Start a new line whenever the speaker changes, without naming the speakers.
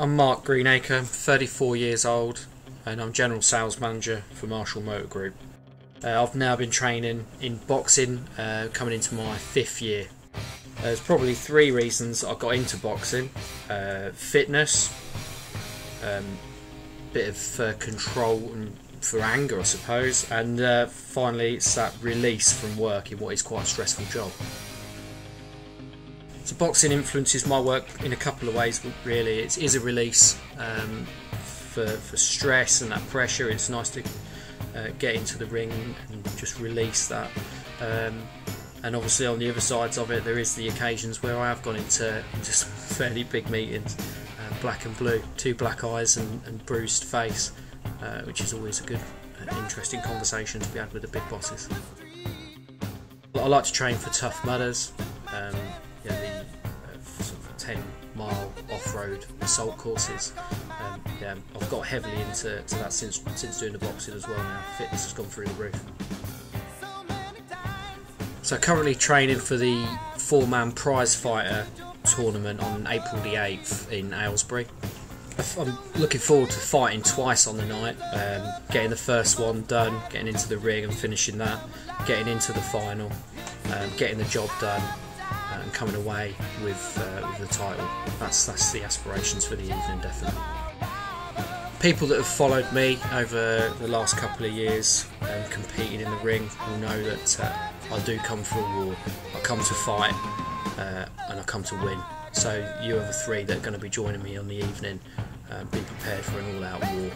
I'm Mark Greenacre, 34 years old, and I'm General Sales Manager for Marshall Motor Group. Uh, I've now been training in boxing, uh, coming into my fifth year. There's probably three reasons I got into boxing uh, fitness, um, bit of uh, control and for anger, I suppose, and uh, finally it's that release from work in what is quite a stressful job. So boxing influences my work in a couple of ways. Really, it is a release um, for, for stress and that pressure. It's nice to uh, get into the ring and just release that. Um, and obviously, on the other sides of it, there is the occasions where I have gone into, into some fairly big meetings, uh, black and blue, two black eyes and, and bruised face, uh, which is always a good, uh, interesting conversation to be had with the big bosses. I like to train for Tough Mudders. 10 mile off-road assault courses. Um, yeah, I've got heavily into to that since since doing the boxing as well. Now fitness has gone through the roof. So currently training for the four-man prize fighter tournament on April the 8th in Aylesbury. I'm looking forward to fighting twice on the night, um, getting the first one done, getting into the ring and finishing that, getting into the final, um, getting the job done, uh, and coming away with, uh, with the title. That's that's the aspirations for the evening, definitely. People that have followed me over the last couple of years um, competing in the ring will know that uh, I do come for a war. I come to fight uh, and I come to win. So you are the three that are going to be joining me on the evening. Uh, be prepared for an all-out war.